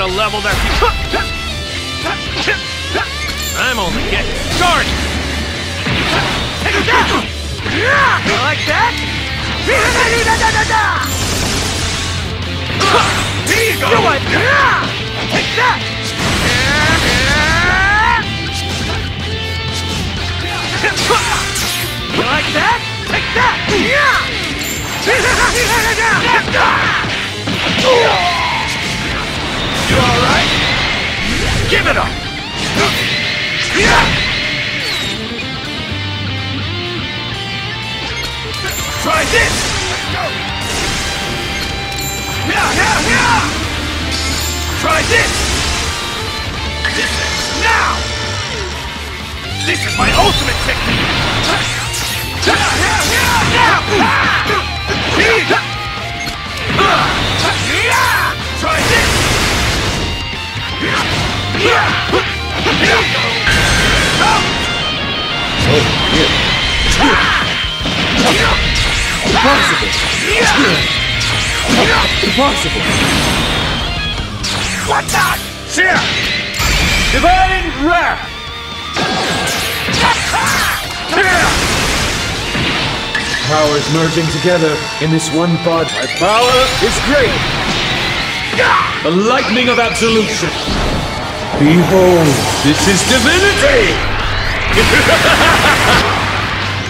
at a level I'm only getting started. Like that? Here you go. Take that! You Give it up. Try this. Try this. This is now. This is my ultimate technique. Yeah, Impossible! What the? Here! Divine Wrath! Powers merging together in this one body. My power is great! The lightning of absolution! Behold, this is divinity!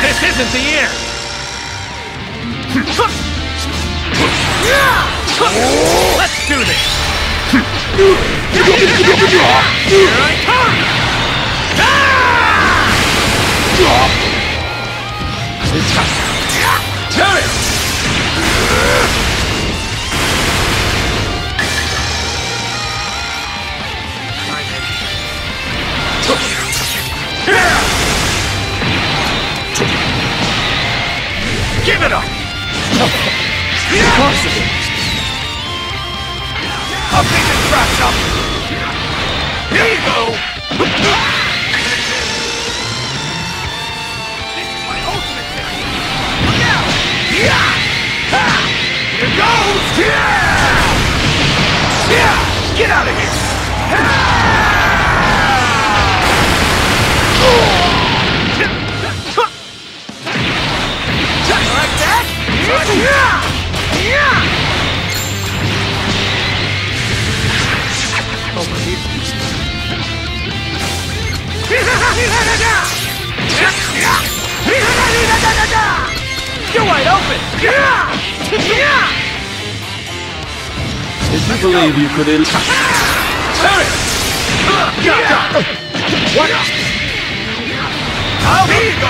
This isn't the end! Let's do this! Here I come! Tell Impossible! I'll pick this trash up! Here you go! This is my ultimate technique! Look out! Yeah! Here goes! Get out of here! Like You're wide open! Did you believe you could il- What? How here you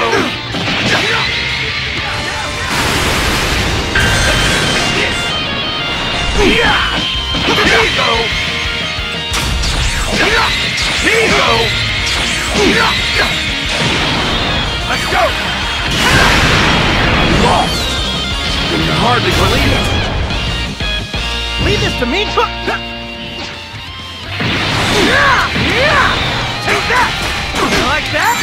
go! You! Let's go! Lost! Can hardly believe it! Leave this to me! Take that! You like that?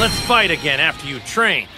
Let's fight again after you train.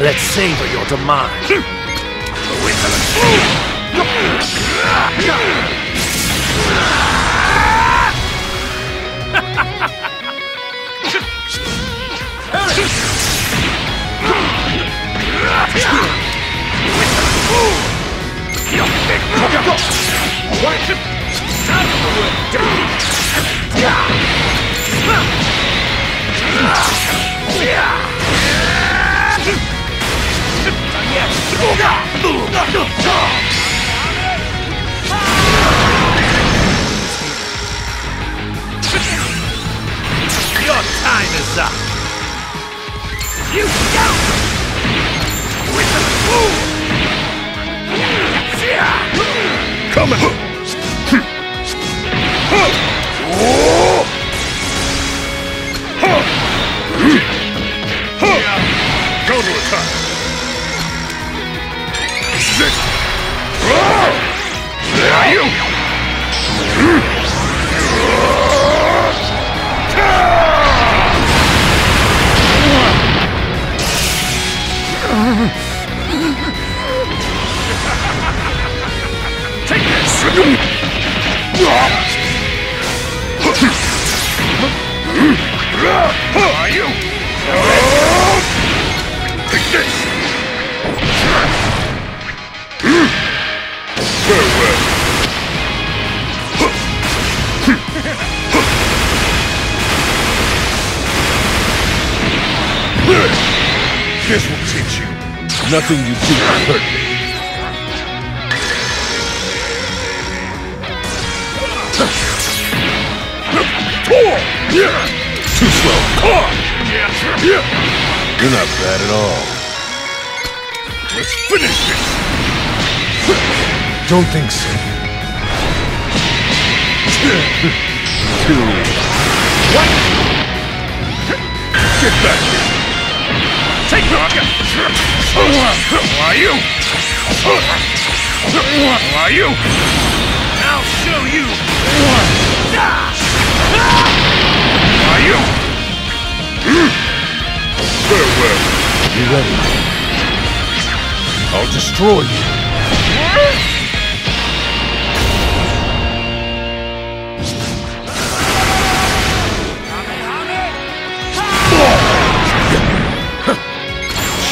Let's savor your demise. め This will teach you. Nothing you do can hurt me. Too slow. You're not bad at all. Let's finish this. Don't think so. Two. What? Get back here. Who are you? Who are you? I'll show you. Are you? Farewell. You ready? I'll destroy you.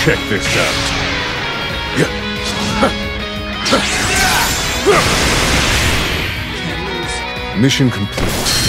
Check this out. Mission complete.